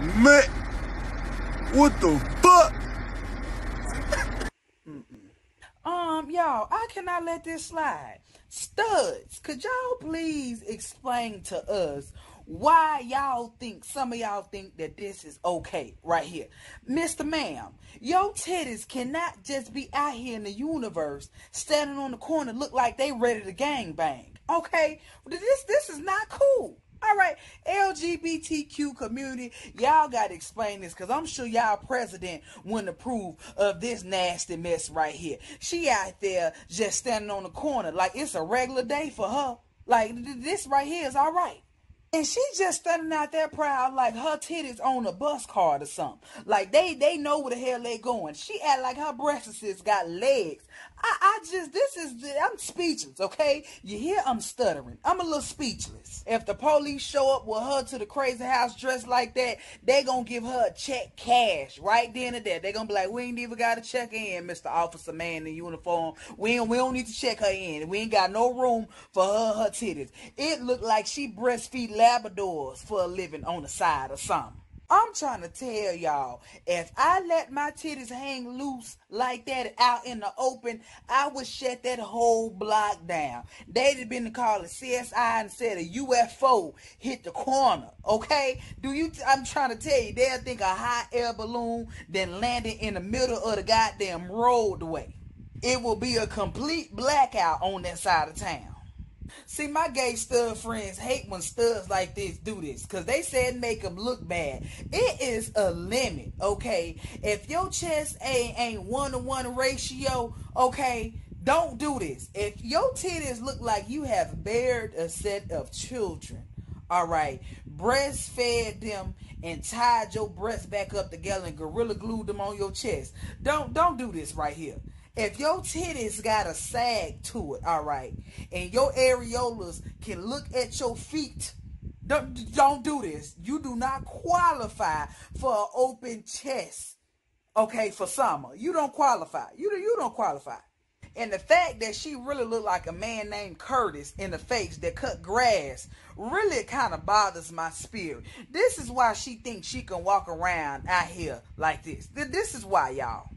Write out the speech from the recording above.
Man, what the fuck? Um, y'all, I cannot let this slide. Studs, could y'all please explain to us why y'all think some of y'all think that this is okay right here. Mr. Ma'am, your titties cannot just be out here in the universe standing on the corner look like they ready to gang bang. Okay? This this is not cool. All right, LGBTQ community, y'all got to explain this because I'm sure y'all president wouldn't approve of this nasty mess right here. She out there just standing on the corner like it's a regular day for her. Like this right here is all right. And she just standing out there proud like her titties on a bus card or something. Like they they know where the hell they going. She act like her breasts got legs. I, I just this is I'm speechless, okay? You hear I'm stuttering. I'm a little speechless. If the police show up with her to the crazy house dressed like that, they gonna give her a check cash right then and there. They gonna be like, we ain't even gotta check in, Mr. Officer Man in uniform. We we don't need to check her in. We ain't got no room for her her titties. It looked like she breastfeed Labradors for a living on the side or something. I'm trying to tell y'all, if I let my titties hang loose like that out in the open, I would shut that whole block down. They'd have been to call it CSI and said a UFO hit the corner. Okay? Do you? i am trying to tell you, they'll think a hot air balloon then landed in the middle of the goddamn roadway. It will be a complete blackout on that side of town. See, my gay stud friends hate when studs like this do this because they said make them look bad. It is a limit, okay? If your chest A ain't one to one ratio, okay, don't do this. If your titties look like you have bared a set of children, all right, breastfed them and tied your breasts back up together and gorilla glued them on your chest. Don't don't do this right here. If your titties got a sag to it, all right, and your areolas can look at your feet, don't, don't do this. You do not qualify for an open chest, okay, for summer. You don't qualify. You, you don't qualify. And the fact that she really looked like a man named Curtis in the face that cut grass really kind of bothers my spirit. This is why she thinks she can walk around out here like this. This is why, y'all.